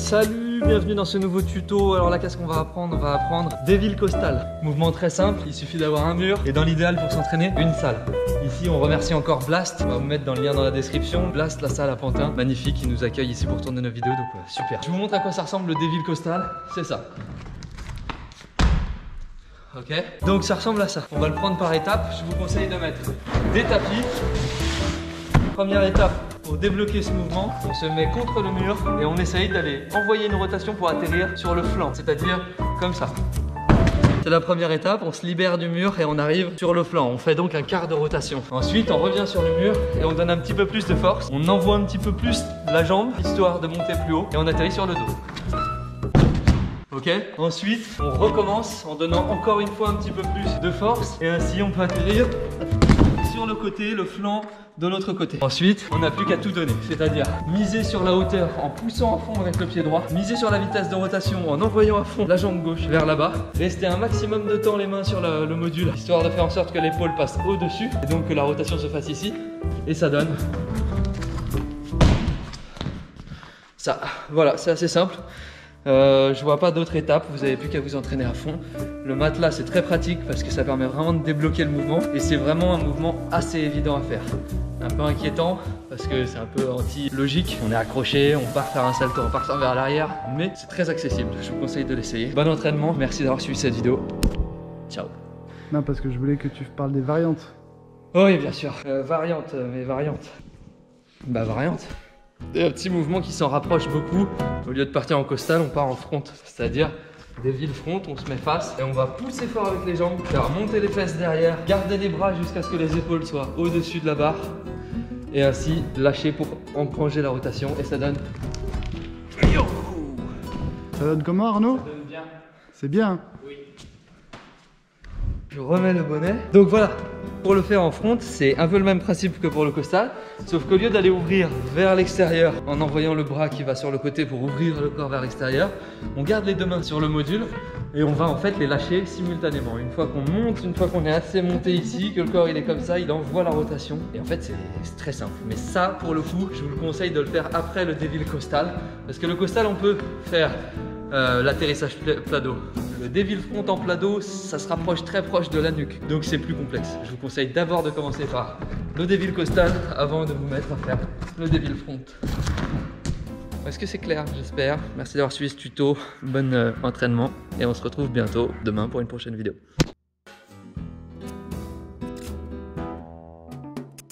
Salut, bienvenue dans ce nouveau tuto. Alors là, qu'est-ce qu'on va apprendre? On va apprendre Devil Costal. Mouvement très simple, il suffit d'avoir un mur et dans l'idéal pour s'entraîner, une salle. Ici, on remercie encore Blast. On va vous mettre dans le lien dans la description. Blast, la salle à Pantin. Magnifique, qui nous accueille ici pour tourner nos vidéos. Donc ouais, super. Je vous montre à quoi ça ressemble le Devil Costal. C'est ça. Ok Donc ça ressemble à ça. On va le prendre par étapes. Je vous conseille de mettre des tapis. Première étape, pour débloquer ce mouvement, on se met contre le mur et on essaye d'aller envoyer une rotation pour atterrir sur le flanc, c'est-à-dire comme ça. C'est la première étape, on se libère du mur et on arrive sur le flanc. On fait donc un quart de rotation. Ensuite, on revient sur le mur et on donne un petit peu plus de force. On envoie un petit peu plus la jambe, histoire de monter plus haut et on atterrit sur le dos. Ok Ensuite, on recommence en donnant encore une fois un petit peu plus de force et ainsi on peut atterrir le côté, le flanc de l'autre côté. Ensuite, on n'a plus qu'à tout donner, c'est-à-dire miser sur la hauteur en poussant à fond avec le pied droit, miser sur la vitesse de rotation en envoyant à fond la jambe gauche vers là-bas, rester un maximum de temps les mains sur le, le module, histoire de faire en sorte que l'épaule passe au-dessus et donc que la rotation se fasse ici. Et ça donne ça. Voilà, c'est assez simple. Euh, je vois pas d'autres étapes, vous avez plus qu'à vous entraîner à fond. Le matelas c'est très pratique parce que ça permet vraiment de débloquer le mouvement et c'est vraiment un mouvement assez évident à faire. Un peu inquiétant parce que c'est un peu anti-logique. On est accroché, on part faire un salto en partant vers l'arrière, mais c'est très accessible. Je vous conseille de l'essayer. Bon entraînement, merci d'avoir suivi cette vidéo. Ciao. Non, parce que je voulais que tu parles des variantes. Oui, bien sûr. Euh, variante, euh, mais variante. Bah variante. Des petits mouvements qui s'en rapprochent beaucoup. Au lieu de partir en costal, on part en front. C'est-à-dire des villes front, on se met face et on va pousser fort avec les jambes, faire monter les fesses derrière, garder les bras jusqu'à ce que les épaules soient au-dessus de la barre et ainsi lâcher pour engranger la rotation et ça donne... Ça donne comment Arnaud? Ça donne bien. C'est bien. Oui. Je remets le bonnet. Donc voilà, pour le faire en front, c'est un peu le même principe que pour le costal, sauf qu'au lieu d'aller ouvrir vers l'extérieur en envoyant le bras qui va sur le côté pour ouvrir le corps vers l'extérieur, on garde les deux mains sur le module et on va en fait les lâcher simultanément. Une fois qu'on monte, une fois qu'on est assez monté ici, que le corps il est comme ça, il envoie la rotation. Et en fait c'est très simple. Mais ça, pour le coup, je vous le conseille de le faire après le dévil costal, parce que le costal on peut faire euh, l'atterrissage plat dos. Le dévil front en plat dos, ça se rapproche très proche de la nuque, donc c'est plus complexe. Je vous conseille d'abord de commencer par le dévil costal avant de vous mettre à faire le dévil front. Est-ce que c'est clair? J'espère. Merci d'avoir suivi ce tuto. Bon euh, entraînement et on se retrouve bientôt demain pour une prochaine vidéo.